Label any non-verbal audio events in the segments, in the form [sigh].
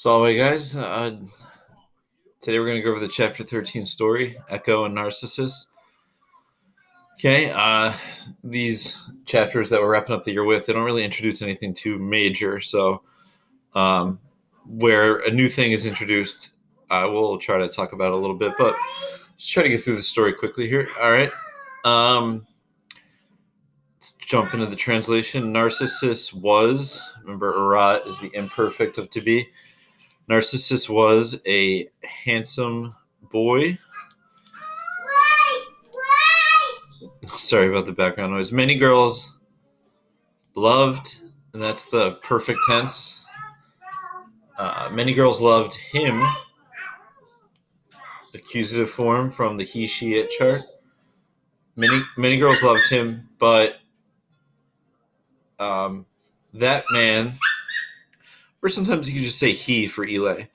So, hey guys, uh, today we're going to go over the chapter 13 story Echo and Narcissus. Okay, uh, these chapters that we're wrapping up the year with, they don't really introduce anything too major. So, um, where a new thing is introduced, I will try to talk about a little bit, but let's try to get through the story quickly here. All right. Um, let's jump into the translation. Narcissus was, remember, erat is the imperfect of to be. Narcissus was a handsome boy. [laughs] Sorry about the background noise. Many girls loved, and that's the perfect tense. Uh, many girls loved him. Accusative form from the he, she, it chart. Many many girls loved him, but um, that man or sometimes you can just say he for ille.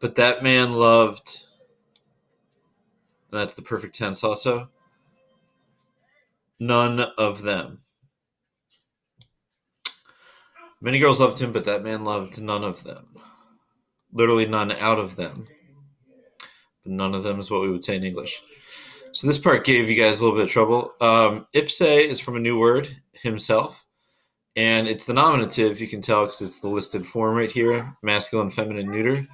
But that man loved, and that's the perfect tense also, none of them. Many girls loved him, but that man loved none of them. Literally none out of them. But none of them is what we would say in English. So this part gave you guys a little bit of trouble. Um, ipse is from a new word, himself and it's the nominative. You can tell because it's the listed form right here: masculine, feminine, neuter.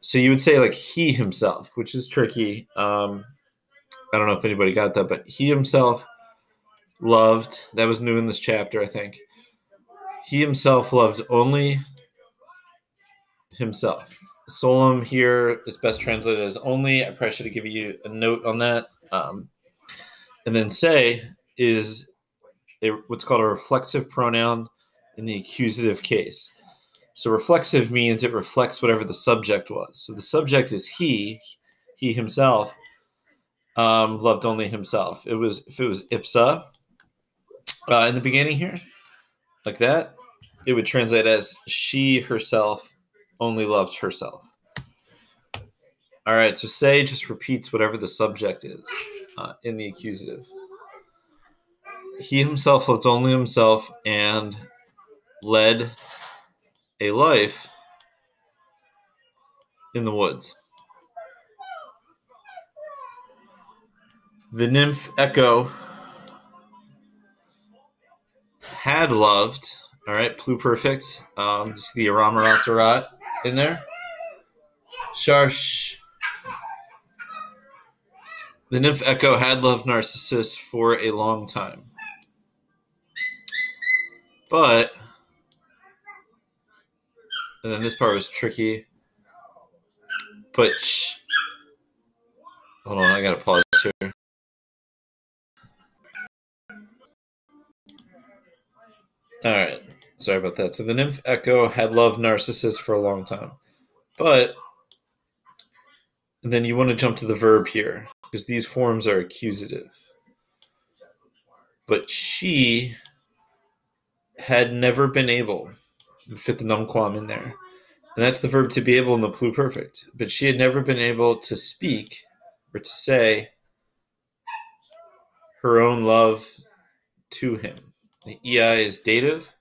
So you would se like he himself, which is tricky. Um, I don't know if anybody got that, but he himself loved. That was new in this chapter, I think. He himself loved only himself. Solum here is best translated as only. I probably should given you a note on that. Um, and then say is a, what's called a reflexive pronoun in the accusative case. So reflexive means it reflects whatever the subject was. So the subject is he, he himself um, loved only himself. It was if it was ipsa uh, in the beginning here, like that, it would translate as she herself only loved herself. All right, so se just repeats whatever the subject is uh, in the accusative he himself loved only himself and led a life in the woods. The nymph Echo had loved, all right, pluperfect. Um, see the Aramarasarat in there. Sharsh. The nymph Echo had loved Narcissus for a long time. But and then this part was tricky. But sh- hold on, I gotta pause here. All right, sorry about that. So the nymph Echo had loved Narcissus for a long time, but and then you want to jump to the verb here because these forms are accusative. But she had never been able to fit the numquam in there. And that's the verb to be able in the pluperfect. But she had never been able to speak or to say her own love to him. The EI is dative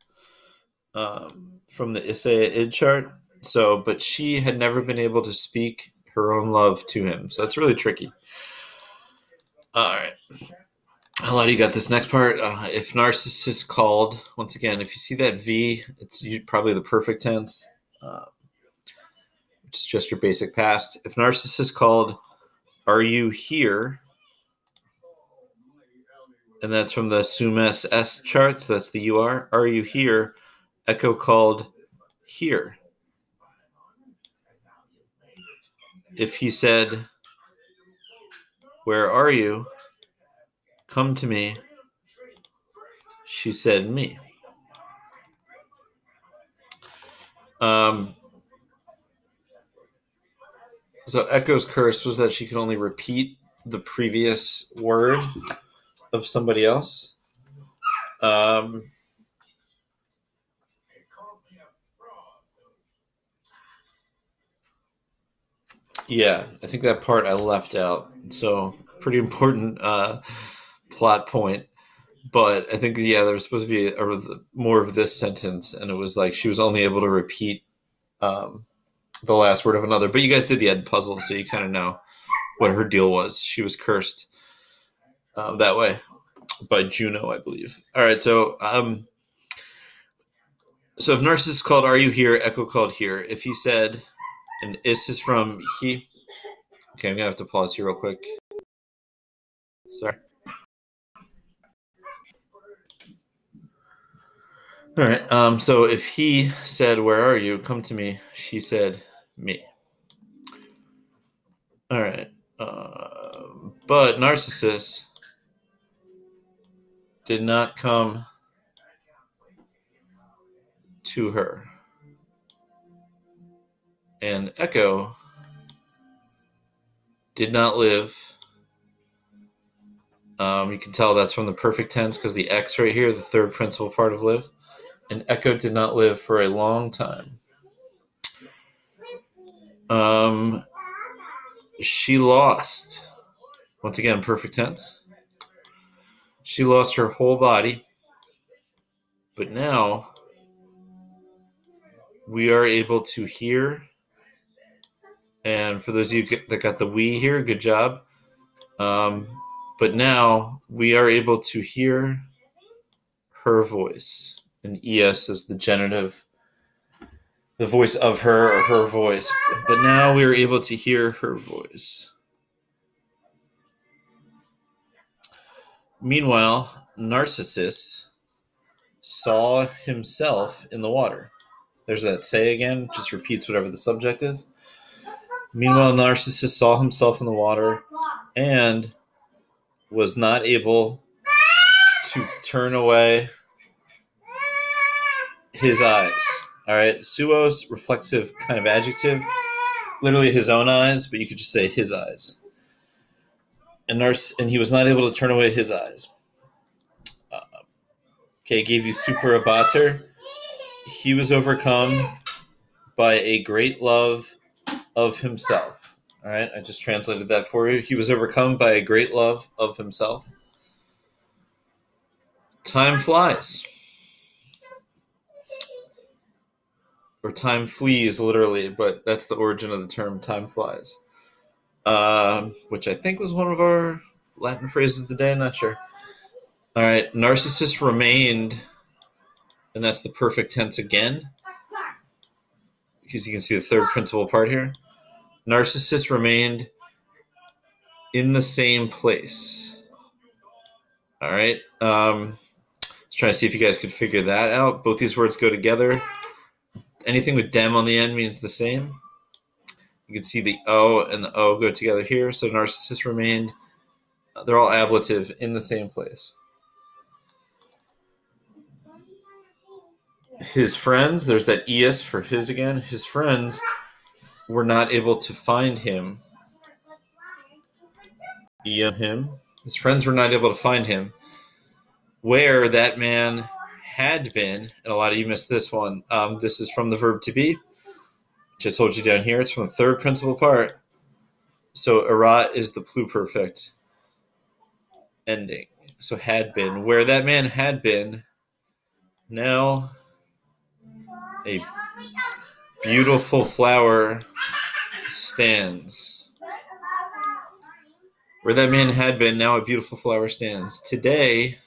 um, from the is ea id chart. So, but she had never been able to speak her own love to him. So that's really tricky. All right. How do you got this next part? Uh, if Narcissus called, once again, if you see that V, it's probably the perfect tense, uh, is just your basic past. If Narcissus called, are you here? And that's from the Sumes S chart, so that's the UR. Are you here? Echo called here. If he said, where are you? Come to me. She said, Me. Um, so Echo's curse was that she could only repeat the previous word of somebody else. Um, yeah, I think that part I left out. So pretty important. Uh, plot point. But I think yeah, there was supposed to be a, more of this sentence, and it was like she was only able to repeat um, the last word of another. But you guys did the Edpuzzle, so you kind of know what her deal was. She was cursed uh, that way by Juno, I believe. All right, so um, so if Narcissus called, "Are you here?" Echo called here. If he said, and this is from he. Okay, I'm gonna have to pause here real quick. Sorry. All right. Um, so if he said, Where are you? Come to me. She said, Me. All right. Uh, but Narcissus did not come to her. And Echo did not live. Um, you can tell that's from the perfect tense because the X right here, the third principal part of live and Echo did not live for a long time. Um, she lost, once again, perfect tense. She lost her whole body, but now we are able to hear. And for those of you that got the we here, good job. Um, but now we are able to hear her voice and es is the genitive the voice of her or her voice. But now we are able to hear her voice. Meanwhile narcissus saw himself in the water. There's that se again just repeats whatever the subject is. Meanwhile narcissus saw himself in the water and was not able to turn away his eyes. All right, suos reflexive kind of adjective, literally his own eyes, but you could just say his eyes. And nurse, and he was not able to turn away his eyes. Uh, okay, gave you superabatur. He was overcome by a great love of himself. All right, I just translated that for you. He was overcome by a great love of himself. Time flies. Or time flees literally, but that's the origin of the term time flies, um, which I think was one of our Latin phrases of the day. Not sure. All right, Narcissus remained, and that's the perfect tense again, because you can see the third principal part here. Narcissus remained in the same place. All right. Um, let's try to see if you guys could figure that out. Both these words go together anything with dem on the end means the same. You can see the O and the O go together here. So Narcissus remained, uh, they're all ablative in the same place. His friends, there's that es for his again. His friends were not able to find him. Ia him. His friends were not able to find him. Where that man had been, and a lot of you missed this one. Um, this is from the verb to be, which I told you down here. It's from the third principal part. So erat is the pluperfect ending. So had been. Where that man had been, now a beautiful flower stands. Where that man had been, now a beautiful flower stands. Today,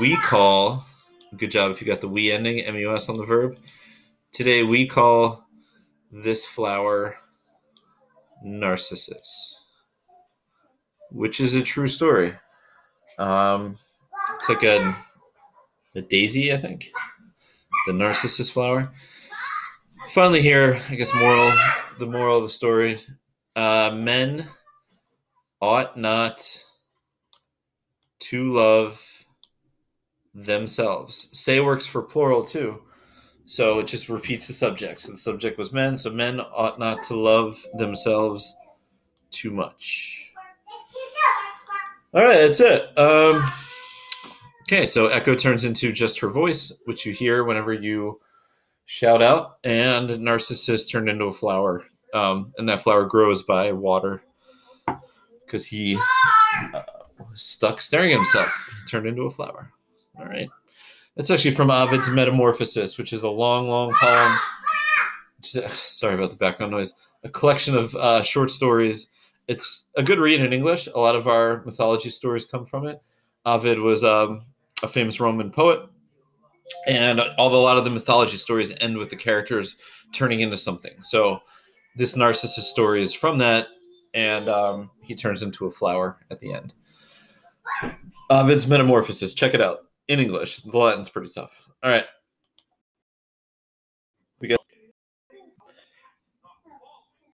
we call, good job if you got the we ending, mus on the verb. Today we call this flower Narcissus, which is a true story. Um, it's like a, a daisy, I think, the Narcissus flower. Finally, here, I guess, moral, the moral of the story uh, men ought not to love themselves. Se works for plural too. So it just repeats the subject. So the subject was men, so men ought not to love themselves too much. All right, that's it. Um, okay, so echo turns into just her voice, which you hear whenever you shout out, and Narcissus turned into a flower, um, and that flower grows by water because he uh, was stuck staring at himself. He turned into a flower. All right. That's actually from Ovid's Metamorphosis, which is a long, long poem. [sighs] Sorry about the background noise. A collection of uh, short stories. It's a good read in English. A lot of our mythology stories come from it. Ovid was um, a famous Roman poet, and although a lot of the mythology stories end with the characters turning into something, so this Narcissus story is from that, and um, he turns into a flower at the end. Ovid's Metamorphosis. Check it out in English. The Latin's pretty tough. All right.